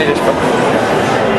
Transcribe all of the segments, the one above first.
しいですか？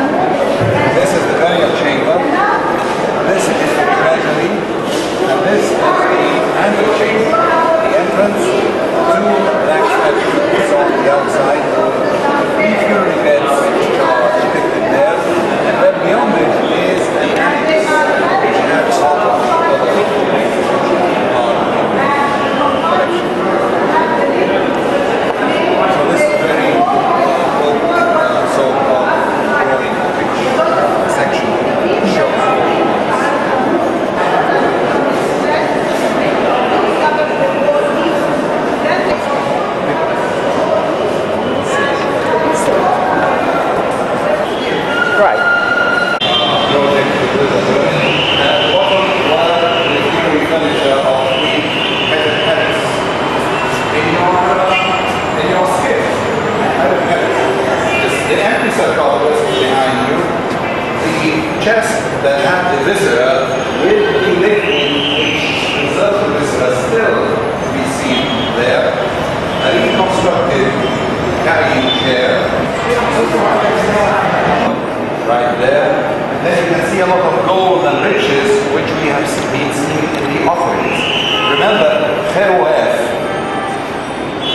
This is the burial chamber. This is the treasury. And this is the antechamber. The entrance. Two black statues on the outside. Three funerary beds which are depicted there. And then beyond it is an annex which has all of the other collection. So this is very uh, uh, so-called drawing which section shows. Right. project to do the building. At the bottom was the funerary furniture of Queen Hetepheres. In your, uh, in your sketch, Hetepheres, this- the empty behind you, the chest that had the viscera with the liquid which preserved the viscera still be seen there, a reconstructed carrying chair, right there. And then you can see a lot of gold and riches which we have been seeing in the offerings. Remember, Kherouef,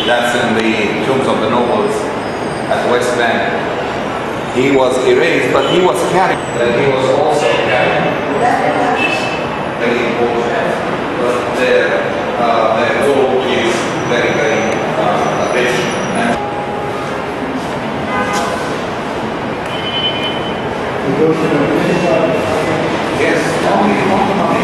that's in the tombs of the nobles at West Bank. He was erased, but he was carried. That he was also carried. Very important. But there, uh, the goal is very, very uh, rich. Yes, only one of my